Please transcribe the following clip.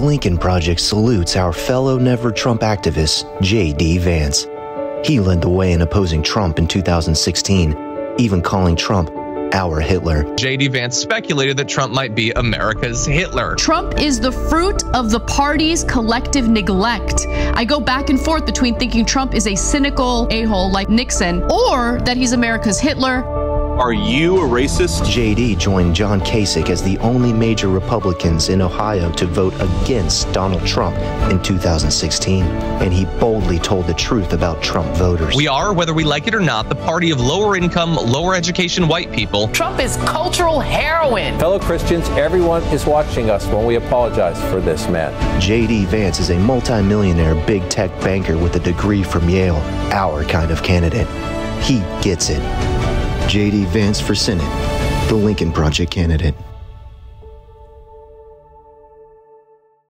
Lincoln Project salutes our fellow Never Trump activist, J.D. Vance. He led the way in opposing Trump in 2016, even calling Trump our Hitler. J.D. Vance speculated that Trump might be America's Hitler. Trump is the fruit of the party's collective neglect. I go back and forth between thinking Trump is a cynical a hole like Nixon or that he's America's Hitler are you a racist? JD joined John Kasich as the only major Republicans in Ohio to vote against Donald Trump in 2016, and he boldly told the truth about Trump voters. We are, whether we like it or not, the party of lower income, lower education white people. Trump is cultural heroin. Fellow Christians, everyone is watching us when we apologize for this man. JD Vance is a multimillionaire big tech banker with a degree from Yale, our kind of candidate. He gets it. J.D. Vance for Senate, the Lincoln Project candidate.